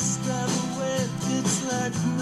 just out. It's like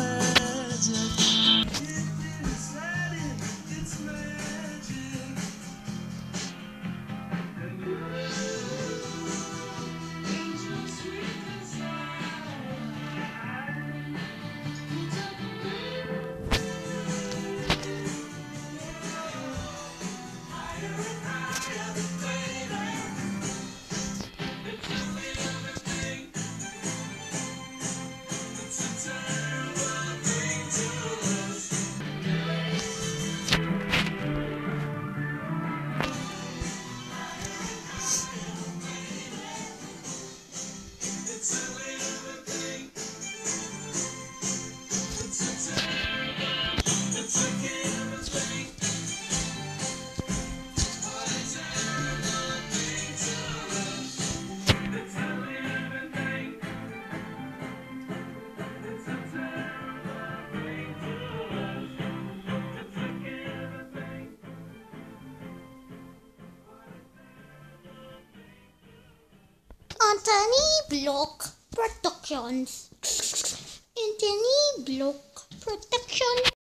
Anthony Block Productions. Anthony Block Productions.